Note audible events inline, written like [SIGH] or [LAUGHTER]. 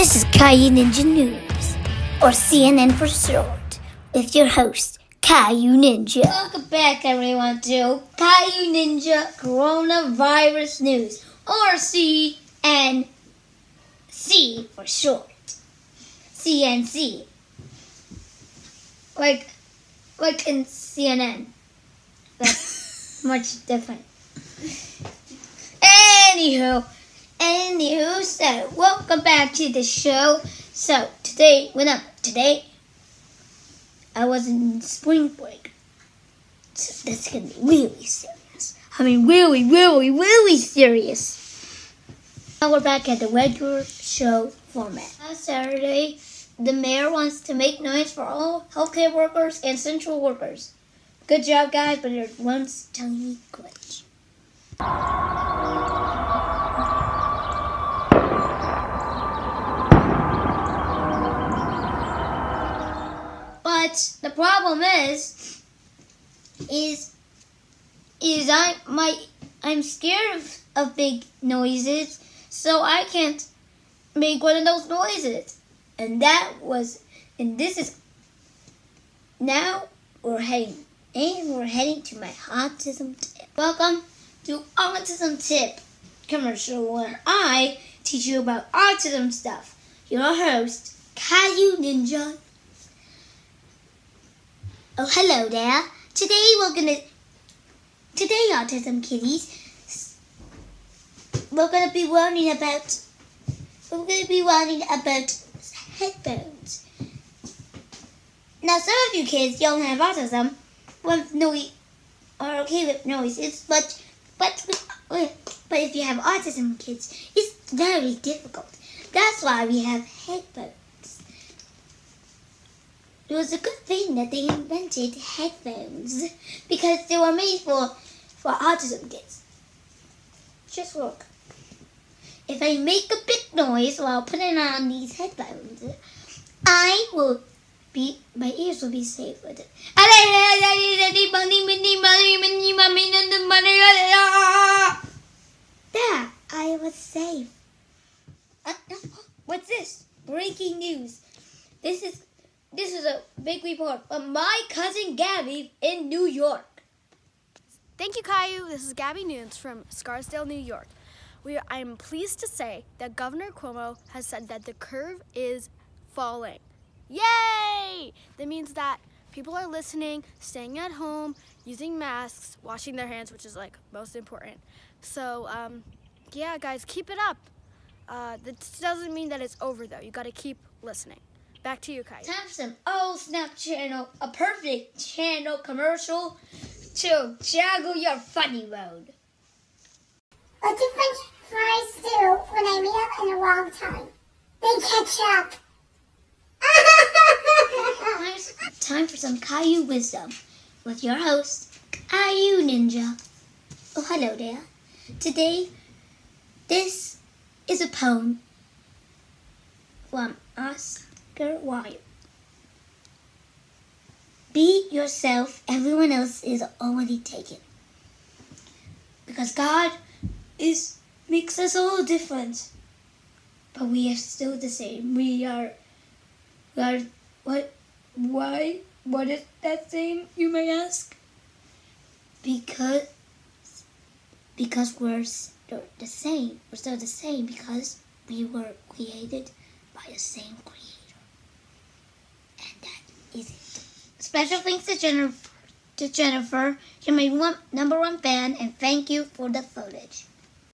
This is Caio Ninja News, or CNN for short, with your host, Caio Ninja. Welcome back, everyone, to Caio Ninja Coronavirus News, or CNC for short. CNC. Like, like in CNN. That's [LAUGHS] much different. Anywho, anywho, so welcome back to the show. So today, well, not today, I was in spring break. So this is gonna be really serious. I mean, really, really, really serious. Now we're back at the regular show format. Last Saturday, the mayor wants to make noise for all healthcare workers and central workers. Good job, guys, but there's one tiny glitch. But the problem is, is, is I my I'm scared of, of big noises, so I can't make one of those noises. And that was, and this is now we're heading, and we're heading to my autism tip. Welcome to Autism Tip commercial where I teach you about autism stuff. Your host, Caio Ninja. Oh, hello there. Today we're gonna, today autism kitties, we're gonna be learning about, we're gonna be learning about headphones. Now, some of you kids don't have autism, with noise, are okay with noises, but, but, but if you have autism kids, it's very difficult. That's why we have headphones. It was a good thing that they invented headphones because they were made for for autism kids. Just look. If I make a big noise while putting on these headphones, I will be my ears will be safe with it. There, I was safe. Uh, uh, what's this? Breaking news. This is this is a big report from my cousin Gabby in New York. Thank you, Caio. This is Gabby Nunes from Scarsdale, New York. We I'm pleased to say that Governor Cuomo has said that the curve is falling. Yay! That means that people are listening, staying at home, using masks, washing their hands, which is like most important. So, um, yeah, guys, keep it up. Uh, this doesn't mean that it's over though. You got to keep listening. Back to you, Kai. Time for some old Snap Channel, a perfect channel commercial to juggle your funny mode. What do French fries do when I meet up in the wrong time? They catch up. Time- Time for some Caio wisdom with your host, Caio Ninja. Oh, hello there. Today, this is a poem from Wilde. Be yourself, everyone else is already taken. Because God is makes us all different. But we are still the same. We are we are what why what is that same you may ask? Because because we're still the same. We're still the same because we were created by the same creator. It. Special thanks to Jennifer to Jennifer. You're my one, number one fan and thank you for the footage.